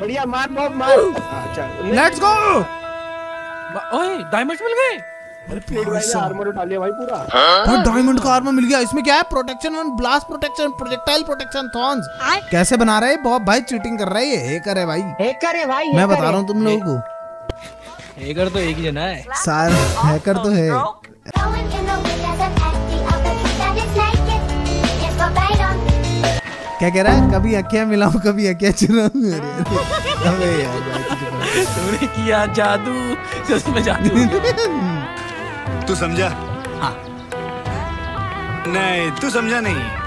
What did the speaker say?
बढ़िया मार बॉब मार। अच्छा। लेट्स गो ओए डायमंड्स मिल गए? अरे प्लेट भाई ने आर्मर उठा लिया भाई पूरा। और डायमंड का आर्मर मिल गया। इसमें क्या है? Protection one blast protection projectile protection thorns कैसे बना रहे हैं? बॉब भाई चीटिंग कर रहा है। ये हैकर है भाई। हैकर है भाई मैं बता रहा हूँ तुम लोगों को। हैकर तो एक ही जना है। सार हैकर तो है। क्या कह रहा है? कभी अकिया मिलाऊं कभी अकिया चुराऊं अरे अबे यार तूने किया जादू उसमें जादू तू समझा? हाँ। नहीं तू समझा नहीं।